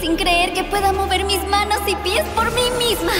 Sin creer que pueda mover mis manos y pies por mí misma.